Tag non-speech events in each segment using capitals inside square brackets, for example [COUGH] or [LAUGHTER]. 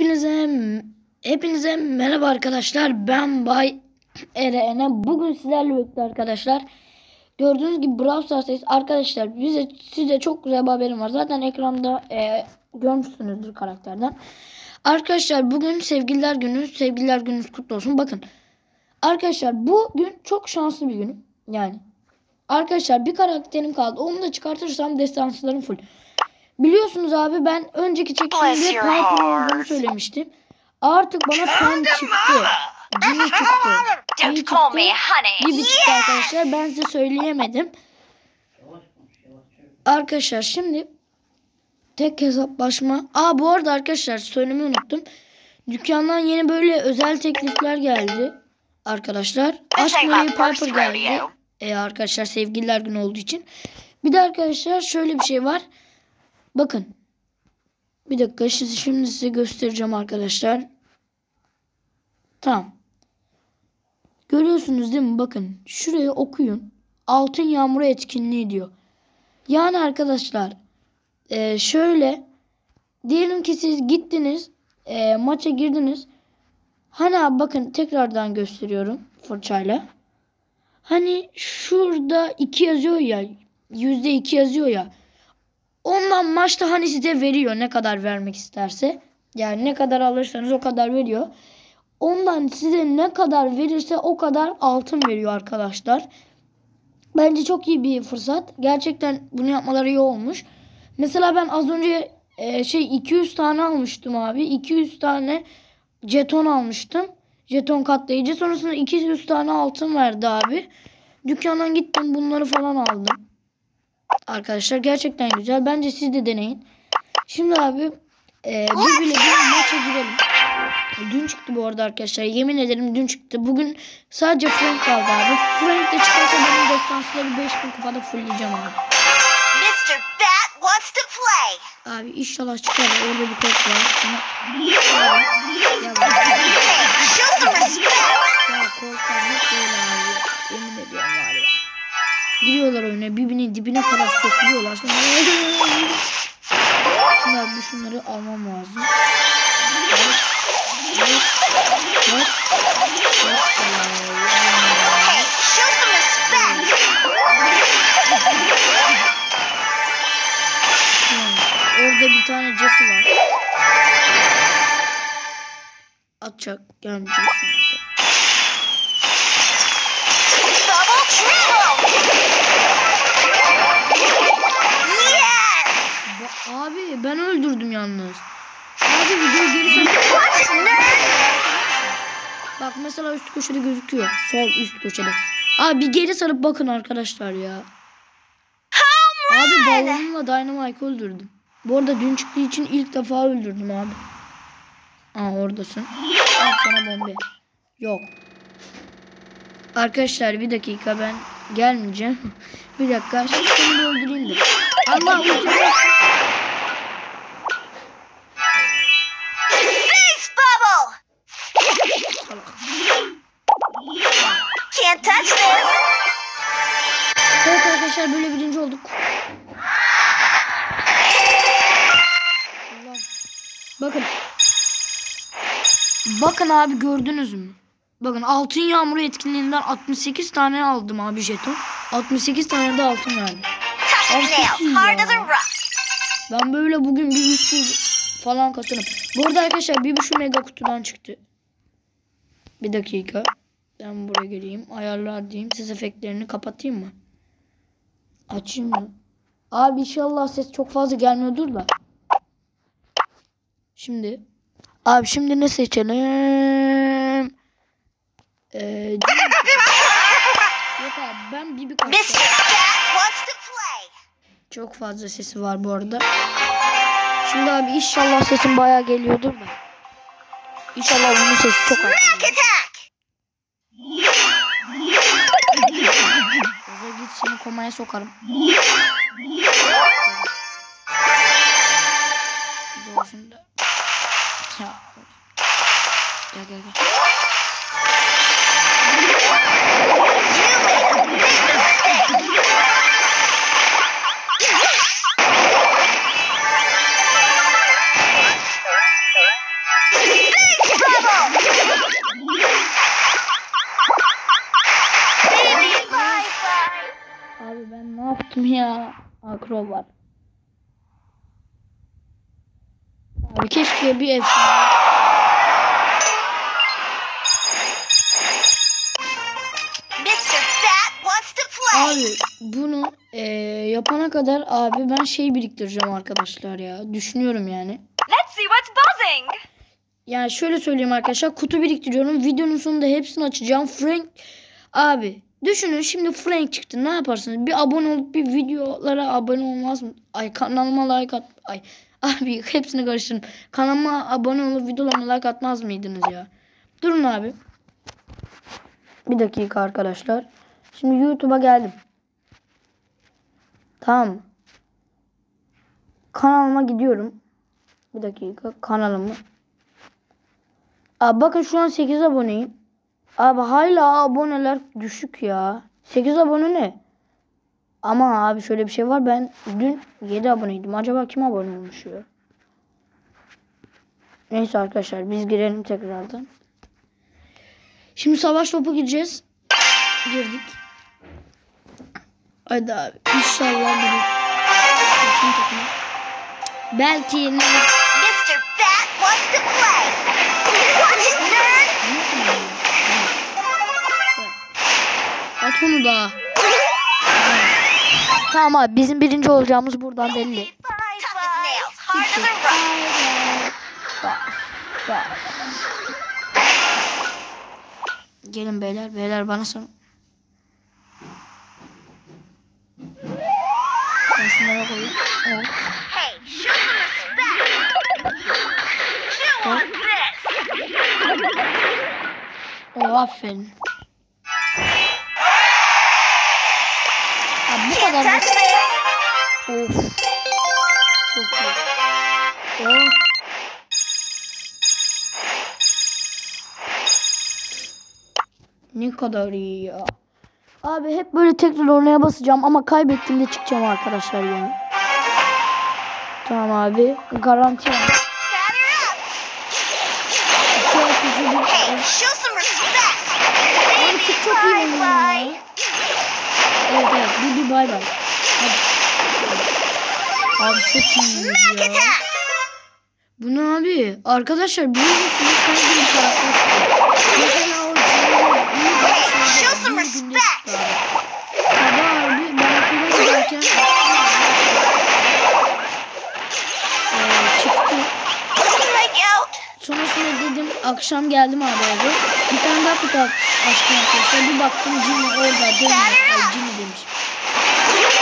Hepinize hepinize merhaba arkadaşlar. Ben Bay Eren'e. Bugün sizlerle birlikte arkadaşlar. Gördüğünüz gibi Brawl Stars'tayız. Arkadaşlar bize size çok güzel bir haberim var. Zaten ekranda e, görmüşsünüzdür karakterden. Arkadaşlar bugün sevgililer günü. Sevgililer gününüz kutlu olsun. Bakın. Arkadaşlar bu gün çok şanslı bir günüm. Yani. Arkadaşlar bir karakterim kaldı. Onu da çıkartırsam destanslarım full. Biliyorsunuz abi ben önceki your Piper olduğunu söylemiştim. Artık bana Pen çıktı. Jimmy çıktı. Call çıktı. Gibi çıktı arkadaşlar. Ben size söyleyemedim. Arkadaşlar şimdi tek hesaplaşma. Aa bu arada arkadaşlar söylemeyi unuttum. Dükkandan yeni böyle özel teklifler geldi. Arkadaşlar. Aşk my Piper geldi. rodeo. E, arkadaşlar sevgililer günü olduğu için. Bir de arkadaşlar şöyle bir şey var. Bakın. Bir dakika size şimdi size göstereceğim arkadaşlar. Tamam. Görüyorsunuz değil mi? Bakın şuraya okuyun. Altın yağmuru etkinliği diyor. Yani arkadaşlar e, şöyle diyelim ki siz gittiniz e, maça girdiniz. Hani abi bakın tekrardan gösteriyorum fırçayla. Hani şurada 2 yazıyor ya. Yüzde 2 yazıyor ya. Ondan maçta hani size veriyor ne kadar vermek isterse. Yani ne kadar alırsanız o kadar veriyor. Ondan size ne kadar verirse o kadar altın veriyor arkadaşlar. Bence çok iyi bir fırsat. Gerçekten bunu yapmaları iyi olmuş. Mesela ben az önce e, şey 200 tane almıştım abi. 200 tane jeton almıştım. Jeton katlayıcı. Sonrasında 200 tane altın verdi abi. Dükkandan gittim bunları falan aldım. Arkadaşlar gerçekten güzel. Bence siz de deneyin. Şimdi abi e, bir bile bir maça girelim. Dün çıktı bu arada arkadaşlar. Yemin ederim dün çıktı. Bugün sadece Frank kaldı abi. Frank de çıkarsa benim destansları 5000 kupada fullleyeceğim abi. Mr. Bat wants to play. Abi inşallah çıkar. Orada bir kod var. Sana... [LAUGHS] birbirinin dibine kadar sokuluyorlar. Şimdi bir şunları almam lazım. Orada bir tane Jesse var. Atacak gelmeyecek sanırım. Abi ben öldürdüm yalnız. Abi video geri next? Bak mesela üst köşede gözüküyor. Sol üst köşede. Abi bir geri sarıp bakın arkadaşlar ya. Abi balonumla Dynamite'ı öldürdüm. Bu arada dün çıktığı için ilk defa öldürdüm abi. Aa oradasın. Al sana bombe. Yok. Arkadaşlar bir dakika ben gelmeyeceğim. [LAUGHS] bir dakika şimdi öldüreyim de. Allah bubble. Can't touch this. Evet arkadaşlar böyle birinci olduk. Allah. Bakın. Bakın abi gördünüz mü? Bakın altın yağmuru etkinliğinden 68 tane aldım abi jeton. 68 tane de altın verdim. Ben böyle bugün bir 300 falan katırım. Bu arada arkadaşlar bir buçuk mega kutudan çıktı. Bir dakika. Ben buraya geleyim. Ayarlar diyeyim. Ses efektlerini kapatayım mı? Açayım mı? Abi inşallah ses çok fazla gelmiyordur da. Şimdi. Abi şimdi ne seçelim? Ee, Yok abi ben Bibi kaçtım. Çok fazla sesi var bu arada. Şimdi abi inşallah sesim bayağı geliyordur da. İnşallah bunun sesi çok az. Gaza git seni komaya sokarım. Şimdi. Ya. Gel gel gel. Crow var. Abi keşke bir efsane. Abi bunu eee, yapana kadar abi ben şey biriktireceğim arkadaşlar ya. Düşünüyorum yani. Let's see what's buzzing. Yani şöyle söyleyeyim arkadaşlar. Kutu biriktiriyorum. Videonun sonunda hepsini açacağım. Frank abi düşünün şimdi Frank çıktı. Ne yaparsınız? Bir abone olup bir videolara abone olmaz mı? Ay kanalıma like at. Ay [LAUGHS] abi hepsini karıştırdım. Kanalıma abone olup videolarıma like atmaz mıydınız ya? Durun abi. Bir dakika arkadaşlar. Şimdi YouTube'a geldim. Tamam? Kanalıma gidiyorum. Bir dakika kanalımı. Abi bakın şu an 8 aboneyim. Abi hala aboneler düşük ya. 8 abone ne? Ama abi şöyle bir şey var. Ben dün 7 aboneydim. Acaba kim abone olmuş ya? Neyse arkadaşlar biz girelim tekrardan. Şimdi savaş topu gireceğiz. Girdik. Hadi abi. İnşallah bir Bakayım takıma. Belki ne? Mr. Fat wants to play. Watch Onu da. Tamam abi bizim birinci olacağımız buradan belli. Gelin beyler beyler bana son. Ben şunlara koyayım. Oh aferin. Kadar. Of. Çok iyi. Oh. Ne kadar iyi ya. Abi hep böyle tekrar oraya basacağım ama kaybettiğimde çıkacağım arkadaşlar yani. Tamam abi. Garanti. Batter up. İki atıcı bir... Hey, show some respect. Abi çok çok iyi oynuyor ya. Evet evet. Bir bir bay bay. Hadi. Abi çok Smack ya. Bu ne abi? Arkadaşlar biliyor musunuz? Hangi bir karakter? Mesela o abi. Sabah abi ben okula giderken çıktı. Out. Sonrasında dedim akşam geldim abi eve. Bir tane daha kutu açtım arkadaşlar. Bir baktım Jimmy orada dönüyor. Ay Jimmy demiş.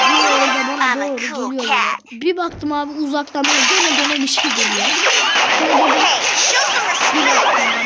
Orada bana doğru geliyor. Bir baktım abi uzaktan böyle döne döne bir şey geliyor. Sonra dedim Hey, show some bir respect. baktım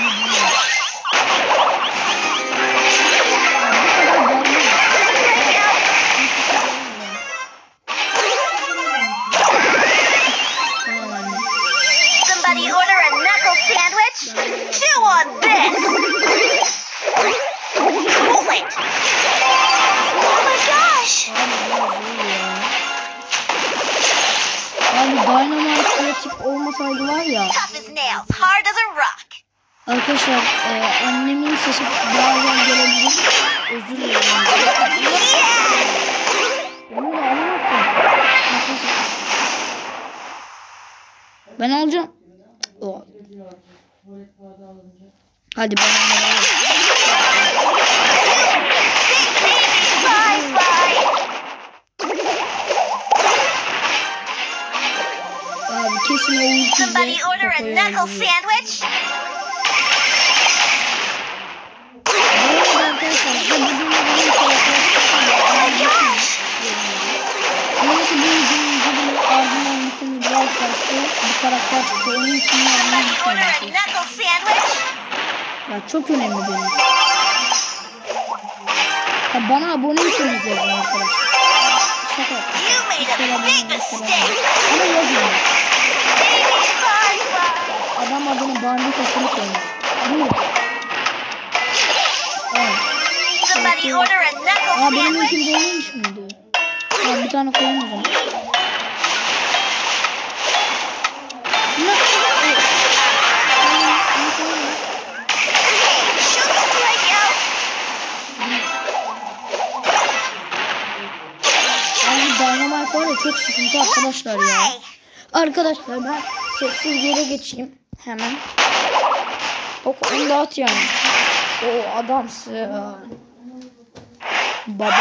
Arkadaşlar e, annemin sesi bazen gelebilir. Özür dilerim. Onu da. Ben alacağım. O. Hadi ben. Abi kesin o Somebody order a knuckle sandwich. Arkadaşlar size bu. Diyelim ki bu videoyu izlediniz ardından gittiniz Brawl Stars'ta bir karakter çıktı. Onun ismini almayı unutmayın. Ya çok önemli benim. Ya bana aboneyseniz yazın arkadaşlar. Şaka abone. Ama yazın. Adam adını bandit akıllı koymuş. Bu Aa benim ilkim doluymuş muydu? Tamam bir tane koyalım o zaman. Dynamite var ya çok sıkıntı arkadaşlar ya. Arkadaşlar ben sessiz yere geçeyim. Hemen. Bak onu dağıt yani. O adamsın. Babaklı.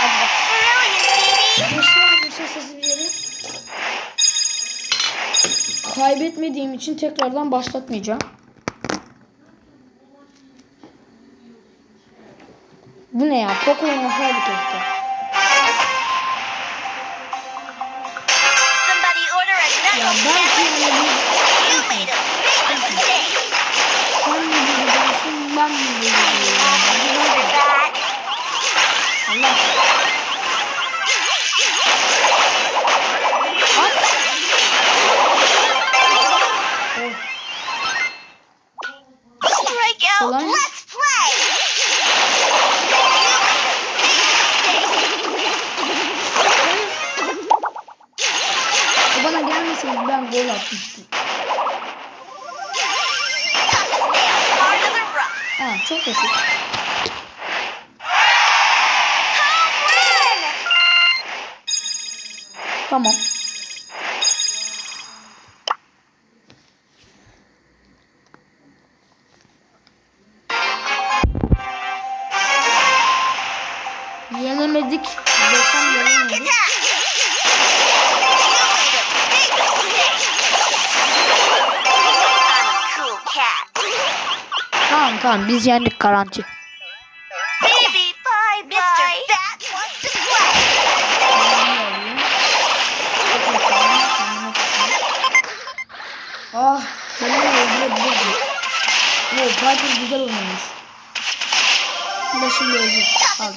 Hadi bak. Geçtim arkadaşlar sessiz bir yere. Kaybetmediğim için tekrardan başlatmayacağım. Bu ne ya? Poco oynasaydık keşke. O bana gelmeseydi ben gol atmıştım. Ha, çok basit. Tamam. Tamam tamam biz yendik garanti. Baby, bye bye. Ah, kendimi öldürebilirdim. Yo, Piper güzel oynamış. Şimdi öldü. Tough Al.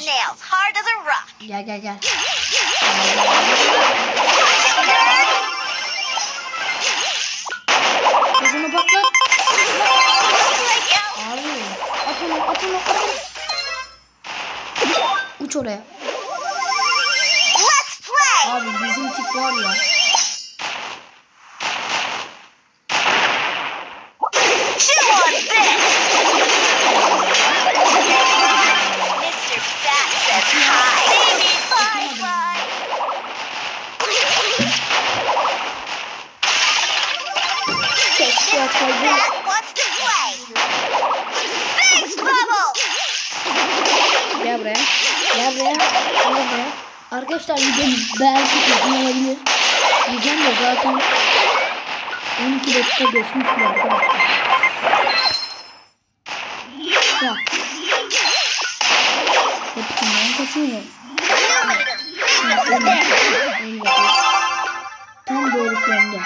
Gel gel gel. Kızını patlat. Strike out. Abi at onu at onu at onu. Uç oraya. Let's play. Abi bizim tip var ya. Chew on this. Mr. Bat says hi. Baby, bye bye. Keşke ataydım. Bat wants to play. Face bubble. Gel buraya. Gel buraya. Gel buraya. Arkadaşlar video belki uzun olabilir. Diyeceğim de zaten 12 dakika geçmiş ya arkadaşlar. Bak. Hepsinden kaçıyorum. Tam doğrultularında.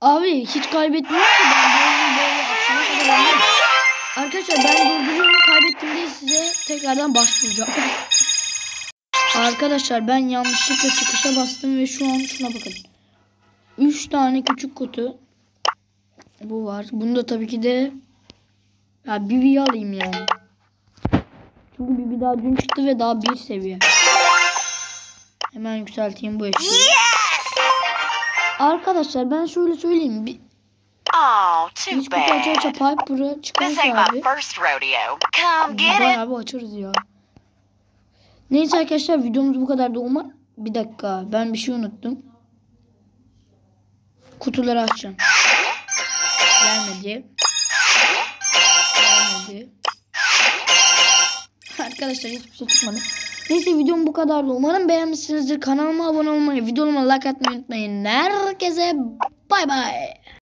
Abi hiç kaybetmiyorum ki ben böyle böyle akşama kadar. Arkadaşlar ben durduruyorum kaybettiğimde size tekrardan başvuracağım. [LAUGHS] Arkadaşlar ben yanlışlıkla çıkışa bastım ve şu an şuna bakın. 3 tane küçük kutu. Bu var. Bunu da tabii ki de ya Bibi'yi alayım yani. Çünkü Bibi daha dün çıktı ve daha bir seviye. Hemen yükselteyim bu eşeği. Arkadaşlar ben şöyle söyleyeyim. Oh, too aça bad. Piper'ı This çıkarsa ain't abi. Bayağı bir açarız ya. Neyse arkadaşlar videomuz bu kadar da umar. Bir dakika ben bir şey unuttum. Kutuları açacağım. Gelmedi. Gelmedi. Arkadaşlar hiçbir şey çıkmadı. Neyse videom bu kadar da umarım beğenmişsinizdir. Kanalıma abone olmayı, videoma like atmayı unutmayın. Herkese bay bay.